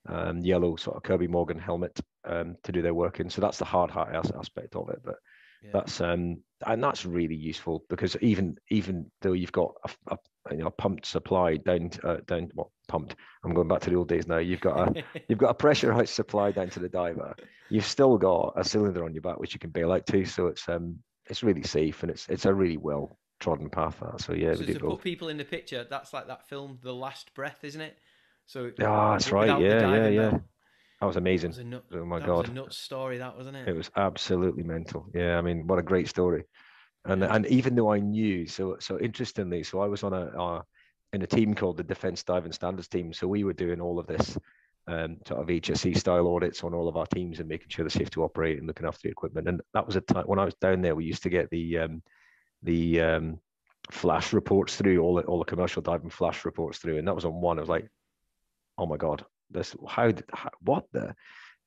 um, yellow sort of Kirby Morgan helmet um, to do their work in. So that's the hard hat aspect of it. But yeah. That's um, and that's really useful because even even though you've got a, a you know pumped supply down uh, down what pumped, I'm going back to the old days now. You've got a *laughs* you've got a pressurized supply down to the diver. You've still got a cylinder on your back which you can bail out to, so it's um it's really safe and it's it's a really well trodden path. That so yeah. So to put people in the picture, that's like that film, The Last Breath, isn't it? So ah, that's right. Yeah, yeah, yeah. That was amazing. Was nut, oh my that god, was story, that wasn't it? It was absolutely mental. Yeah, I mean, what a great story. And yeah. and even though I knew, so so interestingly, so I was on a uh, in a team called the Defence Diving Standards Team. So we were doing all of this um, sort of HSE style audits on all of our teams and making sure they're safe to operate and looking after the equipment. And that was a time when I was down there. We used to get the um, the um, flash reports through all the all the commercial diving flash reports through, and that was on one. I was like, oh my god, this how, how what the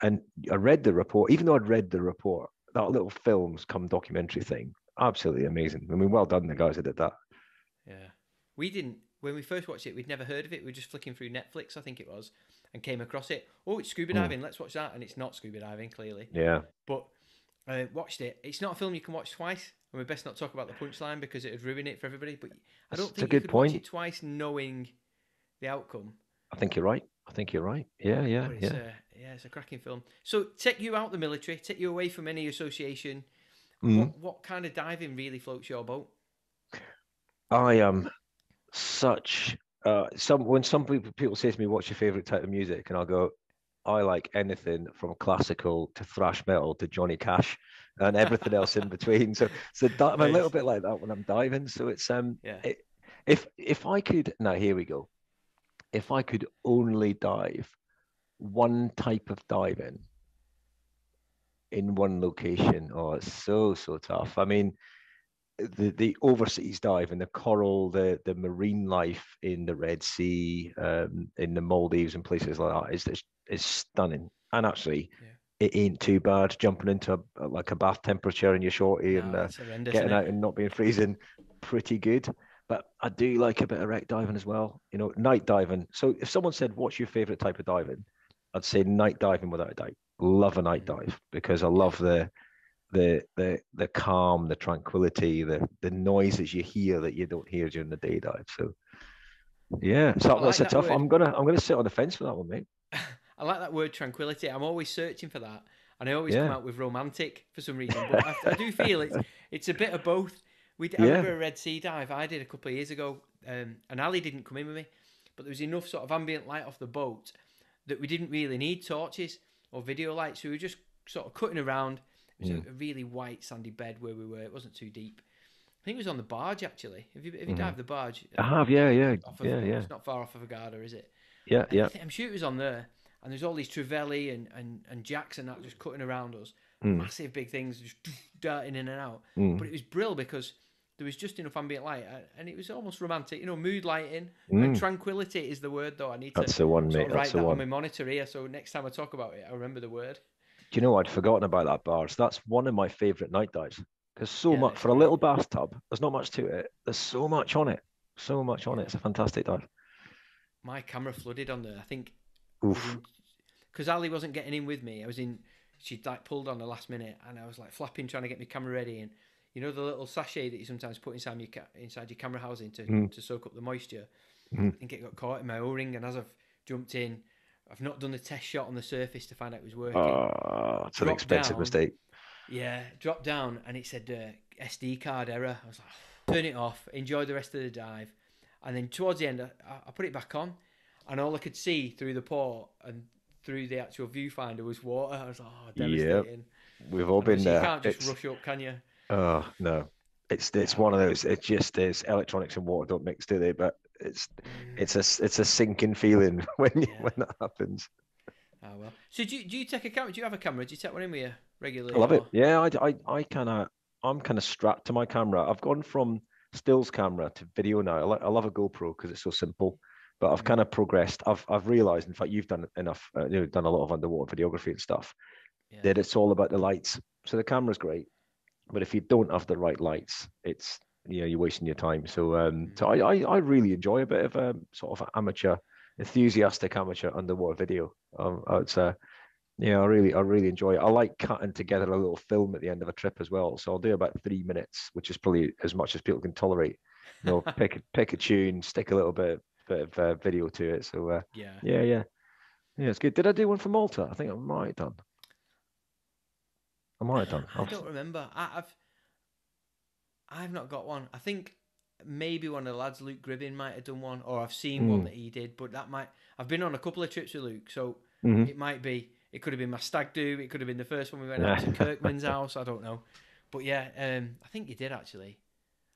and I read the report, even though I'd read the report, that little films come documentary thing, absolutely amazing. I mean, well done, the guys that did that. Yeah. We didn't, when we first watched it, we'd never heard of it. We were just flicking through Netflix, I think it was, and came across it. Oh, it's scuba hmm. diving. Mm. Let's watch that. And it's not scuba diving, clearly. Yeah. But I uh, watched it. It's not a film you can watch twice. And we best not talk about the punchline because it would ruin it for everybody. But I don't That's think you could point. watch it twice knowing the outcome. I think you're right. I think you're right. Yeah, yeah, yeah. A, yeah, it's a cracking film. So take you out the military, take you away from any association. Mm. What, what kind of diving really floats your boat? I am such uh, some when some people people say to me, "What's your favorite type of music?" and I'll go, "I like anything from classical to thrash metal to Johnny Cash and everything else in *laughs* between." So, so I'm a little bit like that when I'm diving. So it's um, yeah. It, if if I could now, here we go if I could only dive one type of diving in one location, oh, it's so, so tough. I mean, the the overseas dive and the coral, the the marine life in the Red Sea, um, in the Maldives and places like that is is, is stunning. And actually, yeah. it ain't too bad jumping into a, like a bath temperature in your shorty no, and uh, getting out and not being freezing. Pretty good. But I do like a bit of wreck diving as well. You know, night diving. So if someone said, "What's your favorite type of diving?" I'd say night diving without a doubt. Love a night dive because I love the the the the calm, the tranquility, the the noises you hear that you don't hear during the day dive. So yeah, so like that's a tough. Word. I'm gonna I'm gonna sit on the fence for that one, mate. *laughs* I like that word tranquility. I'm always searching for that, and I always yeah. come out with romantic for some reason. But I, I, *laughs* do feel it's it's a bit of both. We did, yeah. I remember a Red Sea dive I did a couple of years ago, um, and Ali didn't come in with me, but there was enough sort of ambient light off the boat that we didn't really need torches or video lights. So we were just sort of cutting around it was mm. a, a, really white sandy bed where we were. It wasn't too deep. I think it was on the barge actually. Have you have you mm. dived the barge? I have, yeah, yeah, of, yeah, yeah. It's not far off of Agada, is it? Yeah, yeah. I am sure it was on there. And there's all these Trevally and and and Jackson that just cutting around us. Mm. Massive big things just *sniffs* darting in and out. Mm. But it was brill because there was just enough ambient light, uh, and it was almost romantic. You know, mood lighting mm. and tranquility is the word, though. I need That's to the one, mate. That's write that one. on my monitor here, so next time I talk about it, I remember the word. Do you know I'd forgotten about that barge? That's one of my favourite night dives. Because so yeah, much for a little bathtub, there's not much to it. There's so much on it, so much on it. It's a fantastic dive. My camera flooded on there. I think because Ali wasn't getting in with me. I was in. She like pulled on the last minute, and I was like flapping, trying to get my camera ready. And you know the little sachet that you sometimes put inside your inside your camera housing to mm. to soak up the moisture. Mm. I think it got caught in my O-ring, and as I've jumped in, I've not done the test shot on the surface to find out it was working. Oh, it's an expensive down, mistake. Yeah, dropped down and it said uh, SD card error. I was like, turn it off, enjoy the rest of the dive. And then towards the end, I, I put it back on, and all I could see through the port and through the actual viewfinder was water. I was like, oh, devastating. Yep. We've all been there. You can't just it's... rush up, can you? Oh no, it's it's one of those. It just is. Electronics and water don't mix, do they? But it's mm. it's a it's a sinking feeling *laughs* when you, yeah. when that happens. Oh well. So do you, do you take a camera? Do you have a camera? Do you take one in with you regularly? I love or... it. Yeah, I I, I kind of I'm kind of strapped to my camera. I've gone from stills camera to video now. I, like, I love a GoPro because it's so simple. But I've mm. kind of progressed. I've I've realised, in fact, you've done enough. Uh, you know, done a lot of underwater videography and stuff. Yeah. That it's all about the lights. So the camera's great, but if you don't have the right lights, it's you know you're wasting your time. So um, so I, I, I really enjoy a bit of a um, sort of amateur, enthusiastic amateur underwater video. Um, it's uh, yeah, I really I really enjoy it. I like cutting together a little film at the end of a trip as well. So I'll do about three minutes, which is probably as much as people can tolerate. You know, *laughs* pick pick a tune, stick a little bit bit of uh, video to it. So uh, yeah, yeah, yeah, yeah, it's good. Did I do one for Malta? I think I might have done. I might have done. I don't remember. I, have I've not got one. I think maybe one of the lads, Luke Gribbin, might have done one, or I've seen mm. one hmm. that he did. But that might. I've been on a couple of trips with Luke, so mm-hmm. it might be. It could have been my stag do. It could have been the first one we went *laughs* out to Kirkman's house. I don't know, but yeah, um, I think you did actually.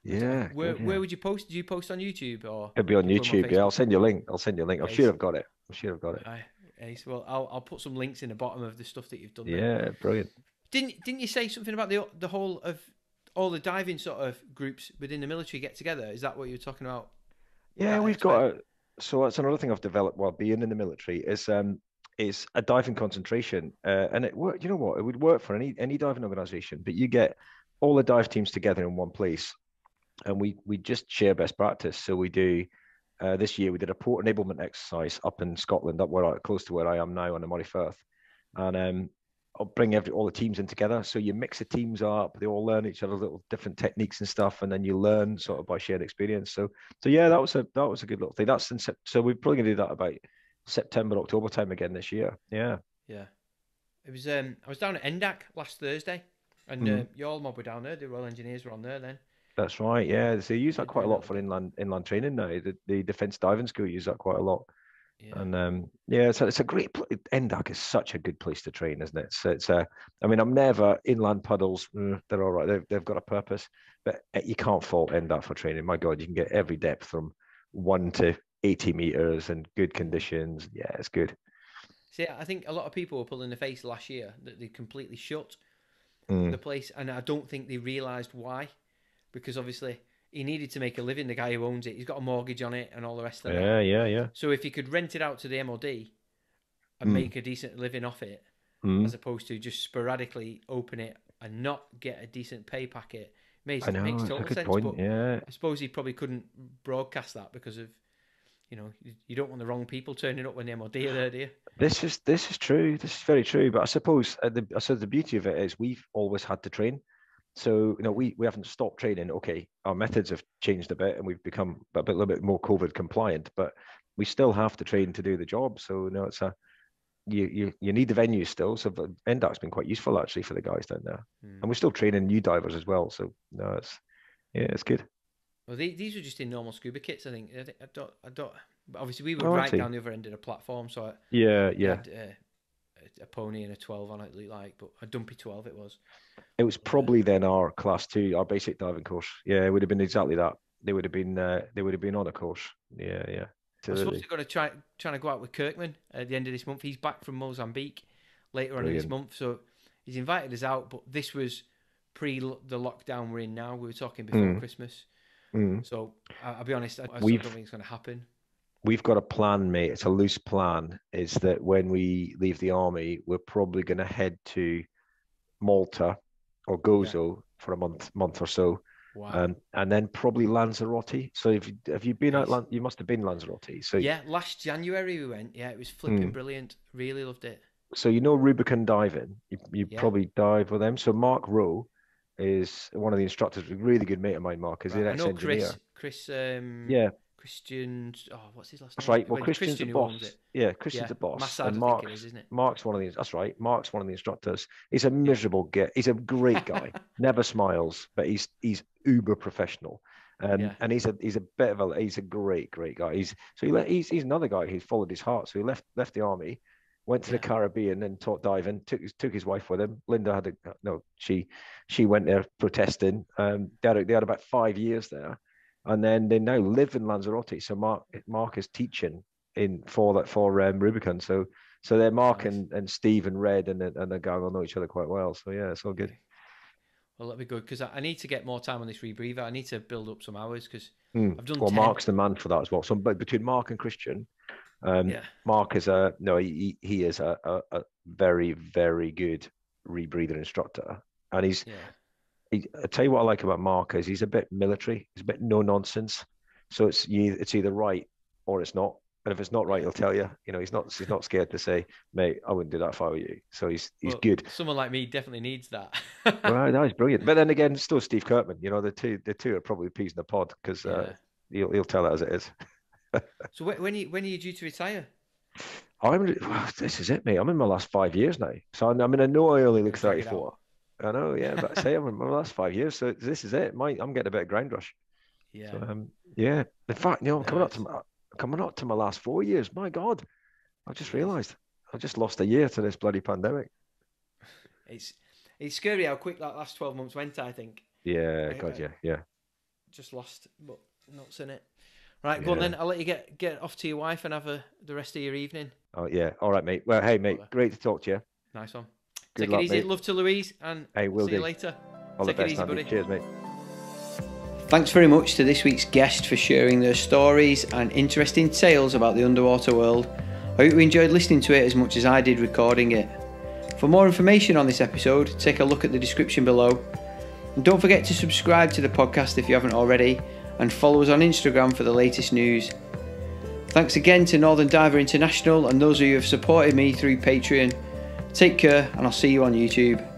Yeah. Where yeah. where would you post? Did you post on YouTube or? It'll be on YouTube. On yeah, I'll send you a link. I'll send you a link. I'm sure I've got it. I'm sure I've got it. Ace. Well, I'll I'll put some links in the bottom of the stuff that you've done. Yeah, there. brilliant. Didn't didn't you say something about the the whole of all the diving sort of groups within the military get together? Is that what you were talking about? Yeah, we've got. A, so that's another thing I've developed while being in the military is um is a diving concentration, uh, and it worked. You know what? It would work for any any diving organization, but you get all the dive teams together in one place, and we we just share best practice. So we do. Uh, this year we did a port enablement exercise up in Scotland, up where I, close to where I am now on the Moray Firth, and um, bring every all the teams in together. So you mix the teams up, they all learn each other's little different techniques and stuff, and then you learn sort of by shared experience. So so yeah, that was a that was a good little thing. That's in, so we're probably gonna do that about September October time again this year. Yeah. Yeah. It was um I was down at NDAC last Thursday, and mm. uh, your mob were down there. The Royal Engineers were on there then. That's right. Yeah, so they use that quite a lot for inland inland training now. The, the Defence Diving School use that quite a lot. Yeah. And um, yeah, so it's a great. NDAC is such a good place to train, isn't it? So it's a. I mean, I'm never inland puddles. Mm, they're all right. They've, they've got a purpose, but eh, you can't fault NDAC for training. My God, you can get every depth from one to 80 meters and good conditions. Yeah, it's good. See, I think a lot of people were pulling the face last year that they completely shut mm. the place, and I don't think they realised why. because obviously he needed to make a living. The guy who owns it, he's got a mortgage on it and all the rest of it. Yeah, yeah, yeah. So if he could rent it out to the MOD and mm. make a decent living off it, mm. as opposed to just sporadically open it and not get a decent pay packet, makes, I know, makes total sense. Point, but yeah. I suppose he probably couldn't broadcast that because of you know, you don't want the wrong people turning up when the MOD are there, do you? This is this is true. This is very true. But I suppose uh, the I said the beauty of it is we've always had to train. So you know we we haven't stopped training. Okay, our methods have changed a bit and we've become a bit a little bit more COVID compliant, but we still have to train to do the job. So you know it's a you you you need the venue still. So the NDAC's been quite useful actually for the guys down there, mm. and we're still training new divers as well. So no, it's yeah, it's good. Well, they, these were just in normal scuba kits, I think. I, I don't, I don't. But obviously, we were oh, right down the other end of the platform, so I, yeah, yeah. Had, uh, a pony and a twelve on it, looked like, but a dumpy twelve it was. It was probably then our class two, our basic diving course. Yeah, it would have been exactly that. They would have been, uh, they would have been on a course. Yeah, yeah. I suppose they're going to try trying to go out with Kirkman at the end of this month. He's back from Mozambique later Brilliant. on in this month, so he's invited us out. But this was pre the lockdown we're in now. We were talking before mm. Christmas. Mm. So I'll be honest, I, I don't think it's going to happen. We've got a plan, mate. It's a loose plan. Is that when we leave the army, we're probably going to head to Malta or Gozo yeah. for a month, month or so. Wow. Um, and then probably Lanzarote. So if you, have you been yes. at you must have been Lanzarote. So yeah, last January we went. Yeah, it was flipping mm. brilliant. Really loved it. So you know Rubicon diving. You, you yeah. probably dive with them. So Mark Rowe is one of the instructors, a really good mate of mine, Mark, is right. an ex-engineer. Chris, Chris, um, yeah, Christian. Oh, what's his last name? that's right. Well, Christian's Christian the boss. Yeah, Christian's yeah. the boss. Massad, and Mark's, is, isn't it? Mark's one of the. That's right. Mark's one of the instructors. He's a miserable yeah. He's a great guy. *laughs* Never smiles, but he's he's uber professional. Um, yeah. and he's a he's a bit of a he's a great great guy. He's so he, he's he's another guy who's followed his heart. So he left left the army, went to yeah. the Caribbean and taught diving. Took took his wife with him. Linda had a no, she she went there protesting. Um, they had, they had about five years there, and then they now live in Lanzarote. So Mark Mark is teaching in for that for um, Rubicon. So so they're Mark nice. and, and Steve and Red and and the gang all know each other quite well. So yeah, it's all good. Well, that'll be good because I need to get more time on this rebreather. I need to build up some hours because mm. I've done. Well, 10. Mark's the man for that as well. So, but between Mark and Christian, um, yeah. Mark is a no, he he is a, a, a very very good rebreather instructor, and he's. Yeah. He, I tell you what I like about Mark is he's a bit military. He's a bit no nonsense. So it's it's either right or it's not. And if it's not right, he'll tell you. You know, he's not he's not scared to say, "Mate, I wouldn't do that if I were you." So he's he's well, good. Someone like me definitely needs that. right, that is brilliant. But then again, still Steve Kirkman. You know, the two the two are probably peas in the pod because uh, he'll he'll tell it as it is *laughs* so when you when are you due to retire? I'm. This is it, mate. I'm in my last five years now. So I mean, I know I only look 34. I know, yeah, but I say I'm in my last five years. So this is it. My, I'm getting a bit of ground rush. Yeah. So, um, yeah. In fact, you know, I'm coming up to my, coming up to my last four years. My God, I just realised I just lost a year to this bloody pandemic. It's it's scary how quick that last 12 months went. I think. Yeah. God. Yeah. Yeah. Just lost, but not in it. Right, go yeah. on then. I'll let you get get off to your wife and have a, the rest of your evening. Oh yeah, all right, mate. Well, hey, mate, great to talk to you. Nice one. Good Take luck, it easy. Mate. Love to Louise, and hey, we'll see do. you later. All Take the best, it easy, buddy. Cheers, mate. Thanks very much to this week's guest for sharing their stories and interesting tales about the underwater world. I hope you enjoyed listening to it as much as I did recording it. For more information on this episode, take a look at the description below. And don't forget to subscribe to the podcast if you haven't already, and follow us on Instagram for the latest news. Thanks again to Northern Diver International and those of you who have supported me through Patreon. Take care, and I'll see you on YouTube.